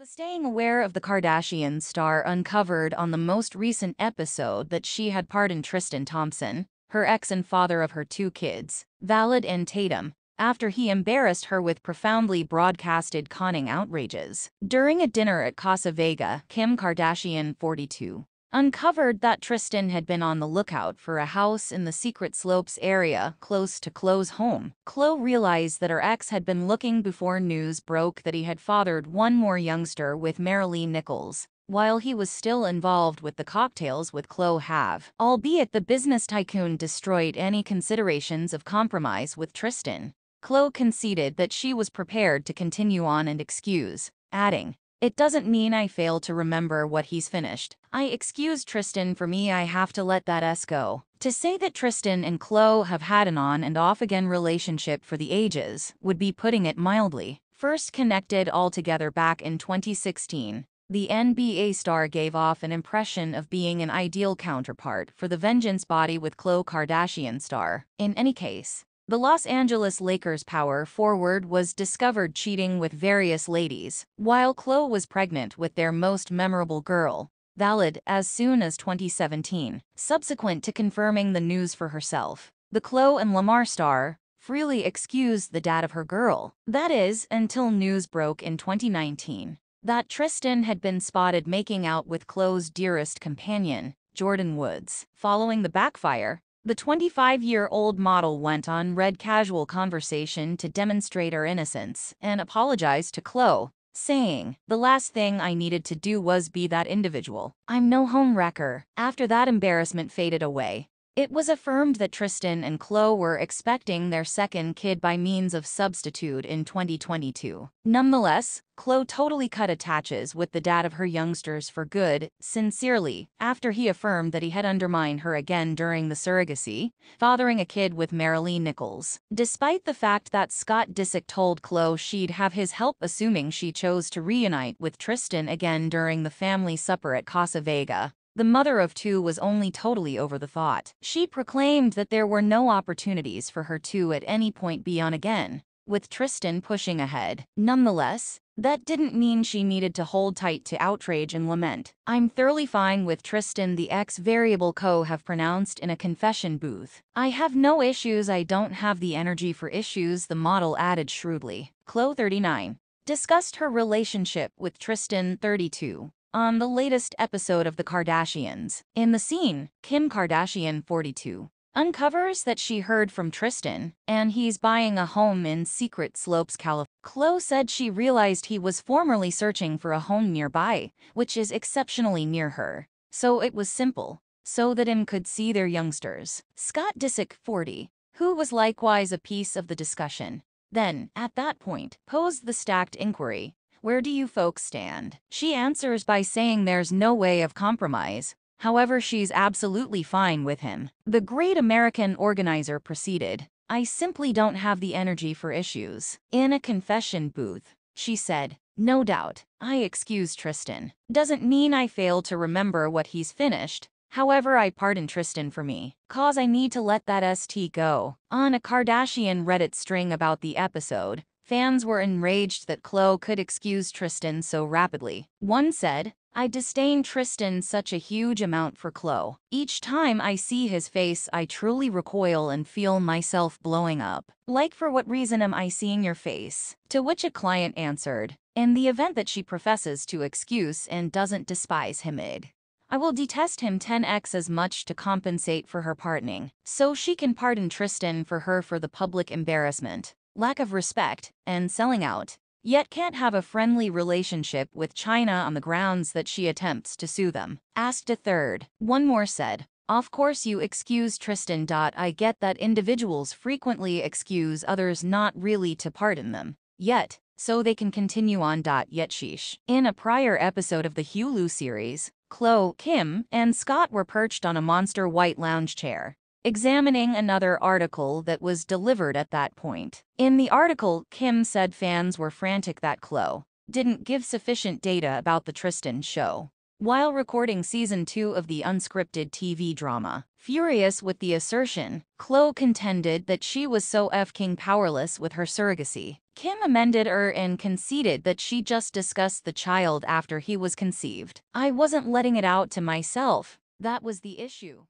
The staying aware of the Kardashian star uncovered on the most recent episode that she had pardoned Tristan Thompson, her ex and father of her two kids, Valid and Tatum, after he embarrassed her with profoundly broadcasted conning outrages. During a dinner at Casa Vega, Kim Kardashian, 42, uncovered that Tristan had been on the lookout for a house in the Secret Slopes area close to Khloe's home. Khloe realized that her ex had been looking before news broke that he had fathered one more youngster with Maralee Nichols, while he was still involved with the Kocktails with Khloe have, albeit the business tycoon destroyed any considerations of compromise with Tristan. Khloe conceded that she was prepared to continue on and excuse, adding, it doesn't mean I fail to remember what he's finished. I excuse Tristan for me I have to let that S go. To say that Tristan and Khloe have had an on and off again relationship for the ages would be putting it mildly. First connected altogether back in 2016, the NBA star gave off an impression of being an ideal counterpart for the vengeance body with Khloe Kardashian star. In any case, the Los Angeles Lakers power forward was discovered cheating with various ladies, while Khloe was pregnant with their most memorable girl, valid as soon as 2017. Subsequent to confirming the news for herself, the Khloe and Lamar star freely excused the dad of her girl. That is, until news broke in 2019 that Tristan had been spotted making out with Khloe's dearest companion, Jordyn Woods. Following the backfire, the 25-year-old model went on red casual conversation to demonstrate her innocence and apologize to Khloe, saying, The last thing I needed to do was be that individual. I'm no home wrecker. After that embarrassment faded away, it was affirmed that Tristan and Khloe were expecting their second kid by means of substitute in 2022. Nonetheless, Khloe totally cut attaches with the dad of her youngsters for good, sincerely, after he affirmed that he had undermined her again during the surrogacy, fathering a kid with Maralee Nichols. Despite the fact that Scott Disick told Khloe she'd have his help assuming she chose to reunite with Tristan again during the family supper at Casa Vega, the mother of two was only totally over the thought. She proclaimed that there were no opportunities for her to at any point be on again, with Tristan pushing ahead. Nonetheless, that didn't mean she needed to hold tight to outrage and lament. I'm thoroughly fine with Tristan the ex-variable co have pronounced in a confession booth. I have no issues I don't have the energy for issues the model added shrewdly. Khloe 39 discussed her relationship with Tristan 32 on the latest episode of The Kardashians. In the scene, Kim Kardashian, 42, uncovers that she heard from Tristan and he's buying a home in Secret Slopes, California. Khloe said she realized he was formerly searching for a home nearby, which is exceptionally near her. So it was simple, so that Im could see their youngsters. Scott Disick, 40, who was likewise a piece of the discussion, then, at that point, posed the stacked inquiry, where do you folks stand? She answers by saying there's no way of compromise. However, she's absolutely fine with him. The great American organizer proceeded, I simply don't have the energy for issues. In a confession booth, she said, no doubt, I excuse Tristan. Doesn't mean I fail to remember what he's finished. However, I pardon Tristan for me, cause I need to let that ST go. On a Kardashian Reddit string about the episode, Fans were enraged that Khloe could excuse Tristan so rapidly. One said, I disdain Tristan such a huge amount for Khloe. Each time I see his face I truly recoil and feel myself blowing up. Like for what reason am I seeing your face? To which a client answered, in the event that she professes to excuse and doesn't despise him id. I will detest him 10x as much to compensate for her pardoning, so she can pardon Tristan for her for the public embarrassment lack of respect, and selling out, yet can't have a friendly relationship with Chyna on the grounds that she attempts to sue them. Asked a third. One more said, of course you excuse Tristan. I get that individuals frequently excuse others not really to pardon them. Yet, so they can continue on. Yet sheesh. In a prior episode of the Hulu series, Khloe, Kim, and Scott were perched on a monster white lounge chair, examining another article that was delivered at that point. In the article, Kim said fans were frantic that Khloe didn't give sufficient data about the Tristan show. while recording season 2 of the unscripted TV drama. Furious with the assertion, Khloe contended that she was so f-king powerless with her surrogacy. Kim amended her and conceded that she just discussed the child after he was conceived. I wasn't letting it out to myself. That was the issue.